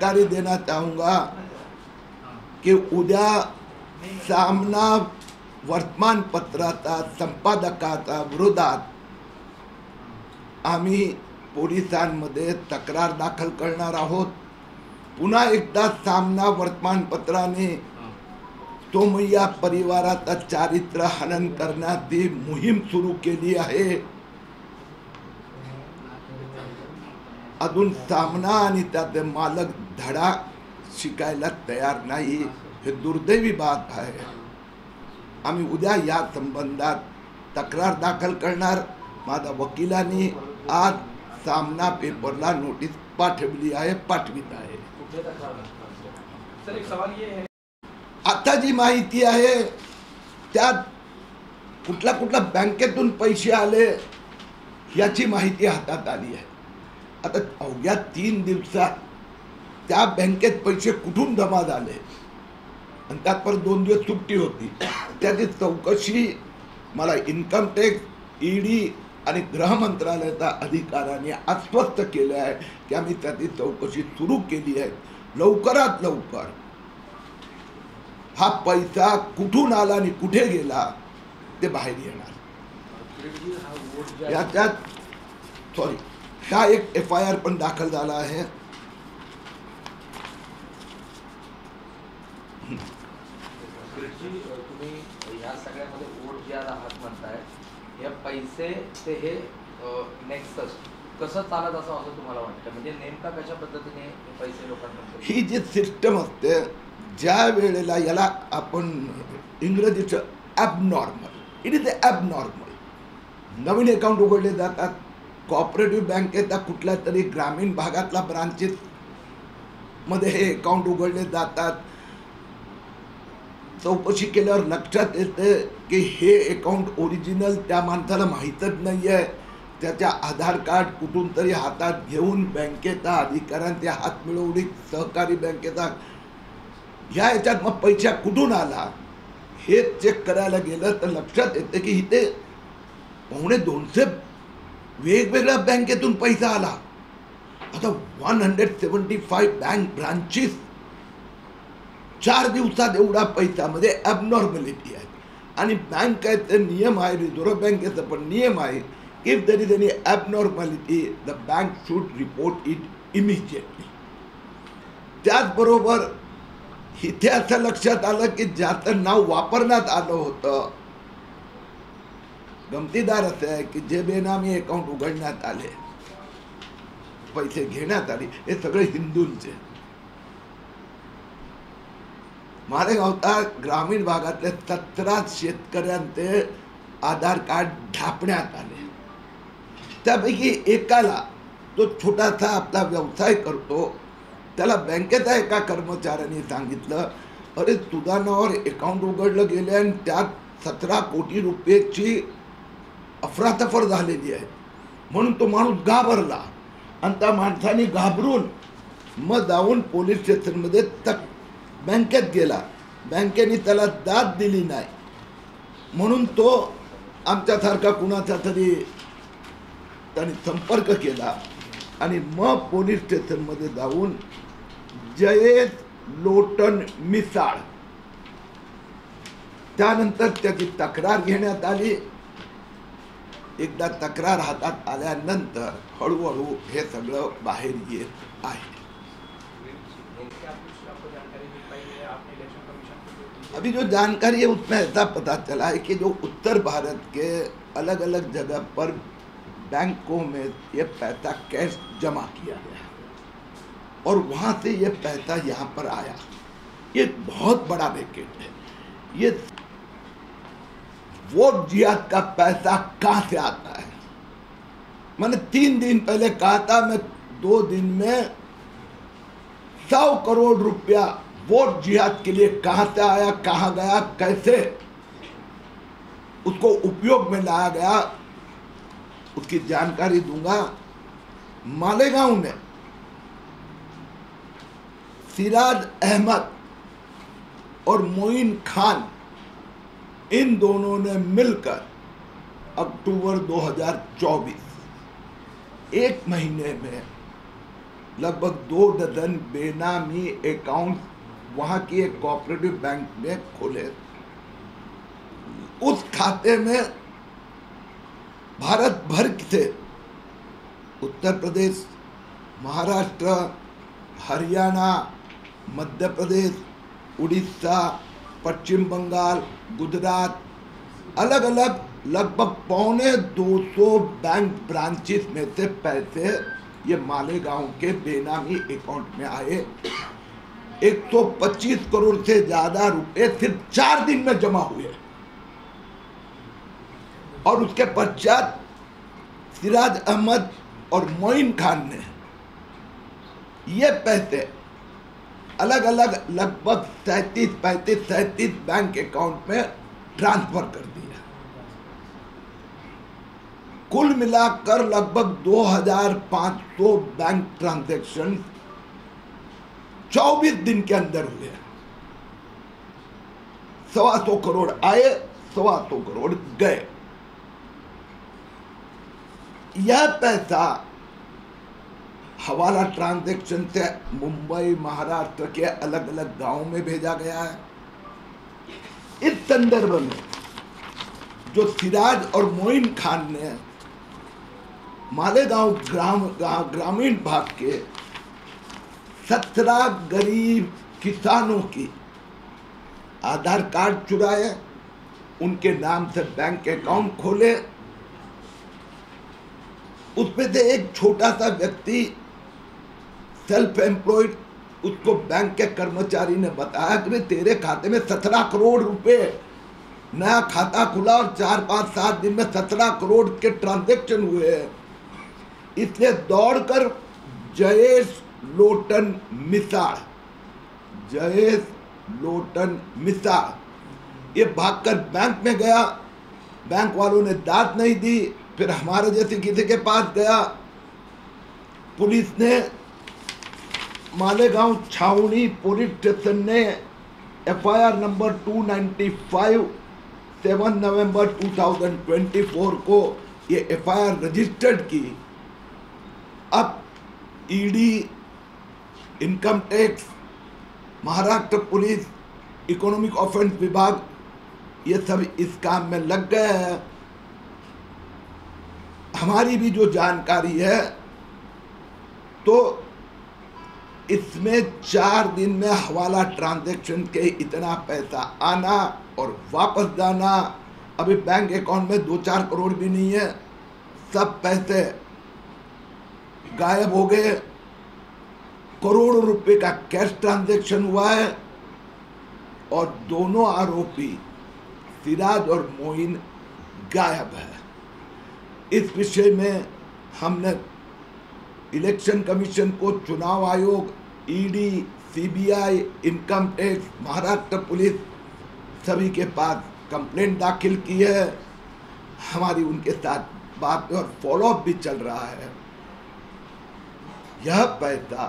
जानकारी देना चाहूँगा की उद्या सामना वर्तमानपत्राचा संपादकाचा विरोधात आम्ही पोलिसांमध्ये तक्रार दाखल करणार आहोत. पुन्हा एकदा सामना वर्तमानपत्राने सोमय्या परिवाराचा चारित्र्य हनन करण्याची मोहीम सुरू केली आहे. अजून सामना आणि त्याचे मालक धडा शिकायला तयार नाही. हे दुर्दैवी बात आहे. आम्ही उद्या या संबंधात तक्रार दाखल करणार. माझ्या वकिलांनी आज सामना पेपरला नोटीस पाठवली आहे पाठवित आहे. आता जी माहिती आहे त्यात कुठल्या कुठल्या बँकेतून पैसे आले याची माहिती हातात आली आहे. आता अवघ्या तीन दिवसात त्या बँकेत पैसे कुठून जमा झाले? आणि त्यात परत दोन दिवस सुट्टी होती. त्याची चौकशी मला इन्कम टॅक्स ईडी आणि गृह मंत्रालयाच्या अधिकाऱ्यांनी आश्वस्त केले आहे की आम्ही त्याची चौकशी सुरू केली आहे. लवकरात लवकर. हा पैसा कुठून आला आणि कुठे गेला ते बाहेर येणार. याच्यात सॉरी हा एक एफ आय आर पण दाखल झाला आहे. तुम्ही या सगळ्यामध्ये वोट जे आहात म्हणताय हे पैसे ते हे नेक्सस कसं चालत असं असं तुम्हाला वाटतं? म्हणजे नेमका कशा पद्धतीने पैसे लोकांपर्यंत ही जी सिस्टम असते ज्या वेळेला याला आपण इंग्रजीचं ॲबनॉर्मल इट इज ॲबनॉर्मल नवीन अकाउंट उघडले जातात कॉपरेटिव्ह बँकेचा कुठल्या तरी ग्रामीण भागातला ब्रांचेस मध्ये हे अकाउंट उघडले जातात. चौकशी केल्यावर लक्षात येते की हे अकाउंट ओरिजिनल त्या माणसाला माहीतच नाही आहे त्याच्या आधार कार्ड कुठून तरी हातात घेऊन बँकेचा अधिकाऱ्यांचे हात मिळवणी सहकारी बँकेचा ह्या याच्यात मग पैसा कुठून आला? हे चेक करायला गेलं तर लक्षात येते की इथे पावणे दोनशे वेगवेगळ्या बँकेतून पैसा आला. आता one hundred seventy five bank branches चार दिवसात एवढा पैसामध्ये ॲबनॉर्मॅलिटी आहे. आणि बँक नियम आहे रिझर्व्ह बँकेचा पण नियम आहे if there is any abnormality the bank should report it immediately त्याचबरोबर इथे असं लक्षात आलं की ज्याचं नाव वापरण्यात आलं होतं गमतीदार असं आहे की जे बेनामी अकाउंट उघडण्यात आले पैसे घेण्यात आले हे सगळे हिंदूंचे मालेगावचा ग्रामीण भागातले सतरा शेतकऱ्यांचे आधार कार्ड ढापण्यात आले त्यापैकी एकाला तो छोटासा आपला व्यवसाय करतो त्याला बँकेचा एका कर्मचाऱ्याने सांगितलं अरे तुझा नावावर अकाउंट उघडलं गेलं आणि त्यात सतरा कोटी रुपयेची अफरातफर झालेली आहे. म्हणून तो माणूस घाबरला. आणि त्या माणसाने घाबरून मग जाऊन पोलीस स्टेशनमध्ये तक बँकेत गेला. बँकेने त्याला दाद दिली नाही. म्हणून तो आमच्यासारखा कुणाचा तरी त्याने संपर्क केला. आणि मग पोलीस स्टेशनमध्ये जाऊन जयेश लोटन मिसाळ. त्यानंतर त्याची तक्रार घेण्यात आली. एकदा तक्रार हातात आल्यानंतर हळूहळू हे सगळं बाहेर येत आहे. अभी जो जानकारी है उसमें ऐसा पता चला है कि जो उत्तर भारत के अलग अलग जगह पर बैंकों में ये पैसा कैश जमा किया गया और वहाँ से ये पैसा यहाँ पर आया। ये बहुत बड़ा रैकेट है। ये वोट जिहाद का पैसा कहाँ से आता है? मैंने तीन दिन पहले कहा था, मैं दो दिन में सौ करोड़ रुपया वोट जिहाद के लिए कहाँ से आया, कहाँ गया, कैसे उसको उपयोग में लाया गया, उसकी जानकारी दूँगा। मालेगांव में सिराज अहमद और मोइन खान इन दोनों ने मिलकर अक्टूबर 2024 एक महीने में लगभग दो डजन बेनामी अकाउंट वहाँ की एक कोऑपरेटिव बैंक में खोले। उस खाते में भारत भर से उत्तर प्रदेश, महाराष्ट्र, हरियाणा, मध्य प्रदेश, उड़ीसा पश्चिम बंगाल, गुजरात अलग अलग लगभग पौने 200 बैंक ब्रांचेस में से पैसे ये मालेगांव के बेनामी अकाउंट में आए। 125 करोड़ से ज़्यादा रुपए सिर्फ़ चार दिन में जमा हुए। और उसके पश्चात सिराज अहमद और मोइन खान ने ये पैसे अलग अलग लगभग सैंतीस पैंतीस सैंतीस बैंक अकाउंट में ट्रांसफ़र कर दिया। कुल मिलाकर लगभग 2500 बैंक ट्रांजैक्शन 24 दिन के अंदर हुए। सवा सौ करोड़ आए, सवा सौ करोड़ गए। यह पैसा हवाला ट्रांजैक्शन से मुंबई, महाराष्ट्र के अलग अलग गाँवों में भेजा गया है। इस संदर्भ में जो सिराज और मोइन खान ने मालेगांव ग्राम, ग्रामीण भाग के सत्रह गरीब किसानों की आधार कार्ड चुराए, उनके नाम से बैंक अकाउंट खोले, उसमें से एक छोटा सा व्यक्ति सेल्फ एम्प्लॉयड उसको बैंक के कर्मचारी ने बताया कि तेरे खाते में सत्रह करोड़ रुपए नया खाता खुला और चार पाँच सात दिन में सत्रह करोड़ के ट्रांजैक्शन हुए हैं। इसलिए दौड़कर जयेश लोटन मिसाड़ जयेश लोटन मिसाड़ ये भागकर बैंक में गया। बैंक वालों ने दाद नहीं दी, फिर हमारे जैसे किसी के पास गया। पुलिस ने मालेगांव छावनी पुलिस स्टेशन ने एफआईआर नंबर 295 7 नवंबर 2024 को ये एफआईआर रजिस्टर्ड की। अब ED, income tax, Maharashtra police, economic offence विभाग, ये सब इस काम में लग गए हैं। हमारी भी जो जानकारी है तो इसमें चार दिन में हवाला ट्रांजैक्शन के इतना पैसा आना और वापस जाना, अभी बैंक अकाउंट में दो चार करोड़ भी नहीं है, सब पैसे गायब हो गए। करोड़ों रुपए का कैश ट्रांजैक्शन हुआ है और दोनों आरोपी सिराज और मोइन गायब है। इस विषय में हमने इलेक्शन कमीशन को चुनाव आयोग ED CBI income tax Maharashtra police सभी के पास कंप्लेंट दाखिल की है। हमारी उनके साथ बात और फॉलोअप भी चल रहा है। यह पैसा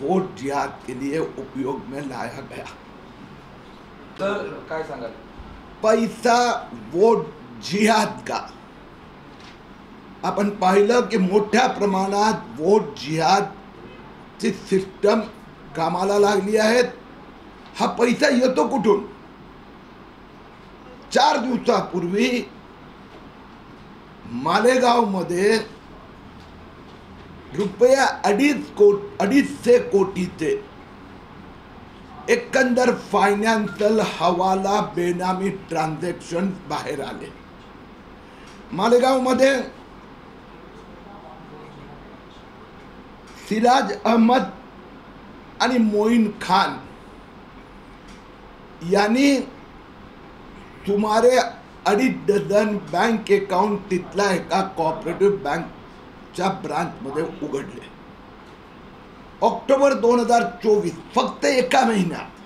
वोट जिहाद के लिए उपयोग में लाया गया। तर काय सांगाल? पैसा वोट जिहाद का। आपण पाहिलं की मोठ्या प्रमाणात वोट जिहादची सिस्टम कामाला लागली आहेत. हा पैसा येतो कुठून? चार दिवसापूर्वी मालेगावमध्ये रुपया अडीच कोट अडीचशे कोटीचे एकंदर फायनान्शियल हवाला बेनामी ट्रान्झॅक्शन बाहेर आले. मालेगावमध्ये सिराज अहमद आणि मोईन खान यांनी सुमारे अडीच डझन बँक अकाउंट तिथला एका कॉपरेटिव्ह बँकच्या ब्रांचमध्ये उघडले. ऑक्टोबर दोन हजार चोवीस फक्त एका महिन्यात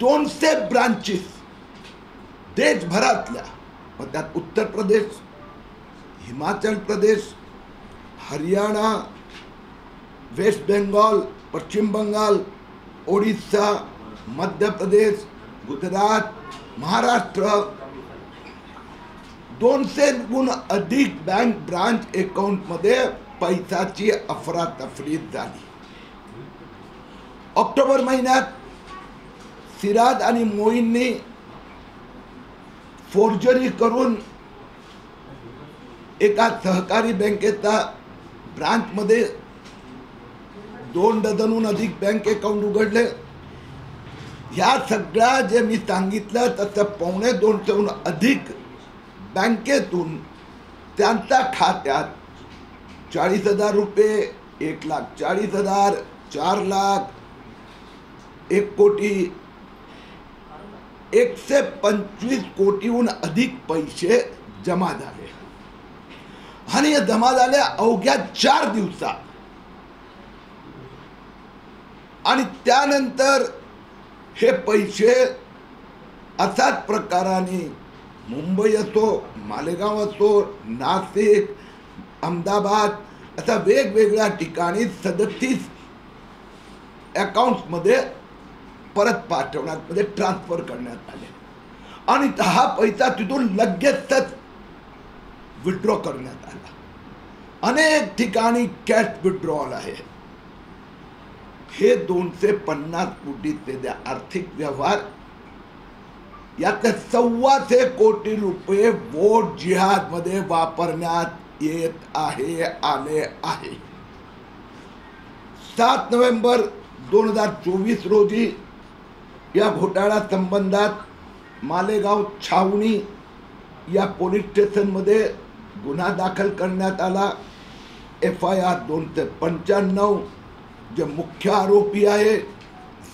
दोनशे ब्रांचेस देशभरातल्या मग त्यात उत्तर प्रदेश हिमाचल प्रदेश हरियाणा वेस्ट बेंगॉल पश्चिम बंगाल ओडिशा मध्य प्रदेश गुजरात महाराष्ट्र. दोनशे गुण अधिक बँक ब्रांच अकाउंटमध्ये पैसाची अफरातफरी झाली. ऑक्टोबर महिन्यात सिराज आणि मोईननी फोर्जरी करून एका सहकारी बँकेचा ब्रांचमध्ये दोन डझनहून अधिक बँक अकाउंट उघडले. ह्या सगळ्या जे मी सांगितलं तसं पावणे दोनशेहून अधिक बँकेतून त्यांच्या खात्यात चाळीस हजार रुपये एक लाख चाळीस हजार चार लाख एक कोटी एकशे पंचवीस कोटीहून अधिक पैसे जमा झाले. आणि हे जमा झाले अवघ्या चार दिवसात. आणि त्यानंतर हे पैसे असाच प्रकाराने मुंबई असो मालेगाव असो नाशिक अहमदाबाद अशा वेगवेगळ्या ठिकाणी सदतीस अकाउंट्समध्ये परत पाठवण्यात म्हणजे ट्रान्सफर करण्यात आले. आणि हा पैसा तिथून लगेचच विड्रॉ करण्यात आला. अनेक ठिकाणी कॅश विड्रॉल आहे. हे दोनशे पन्नास कोटीचे द्या. आर्थिक व्यवहार. यातले सव्वाशे कोटी रुपये वोट जिहादमध्ये वापरण्यात येत आहे आले आहे. सात नोव्हेंबर दोन हजार चोवीस रोजी या घोटाळा संबंधात मालेगाव छावणी या पोलीस स्टेशनमध्ये गुन्हा दाखल करण्यात आला. एफ आय आर दोनशे पंच्याण्णव जे मुख्य आरोपी आहे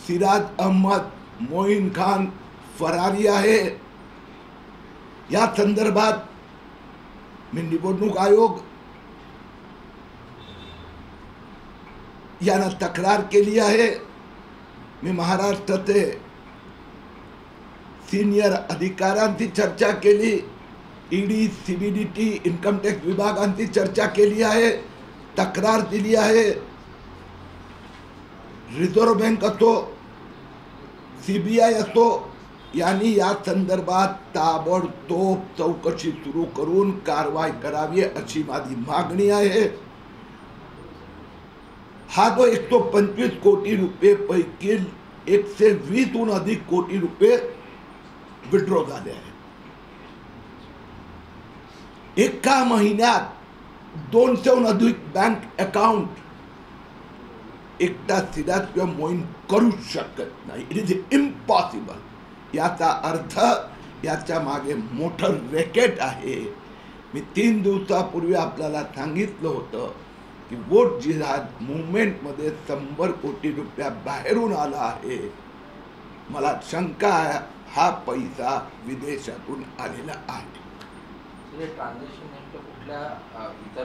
सिराज अहमद मोईन खान फरारी आहे या संदर्भात मी निवडणूक आयोग यानं तक्रार केली आहे मी महाराष्ट्राचे सिनियर अधिकाऱ्यांची चर्चा केली ईडी, सीबीडीटी, इन्कम टॅक्स विभागांची चर्चा केली आहे तक्रार दिली आहे रिझर्व्ह बँक असो सी बी आय असो यांनी या संदर्भात ताबडतोब चौकशी सुरू करून कारवाई करावी अशी माझी मागणी आहे. हा जो एकशे पंचवीस कोटी रुपये पैकी एकशे वीसहून अधिक कोटी रुपये विड्रॉ झाले आहेत. एका महिन्यात दोनशेहून अधिक बँक अकाउंट एकटा सिराज किंवा मोहीम करू शकत नाही. इट इज इम्पॉसिबल याचा अर्थ याच्या मागे मोठं रॅकेट आहे. मी तीन दिवसापूर्वी आपल्याला सांगितलं होतं की वोट जिहाद मुवमेंटमध्ये शंभर कोटी रुपया बाहेरून आला आहे. मला शंका आहे हा पैसा विदेशातून आलेला आहे. ट्रान्झॅक्शन नेमकं कुठल्या इतर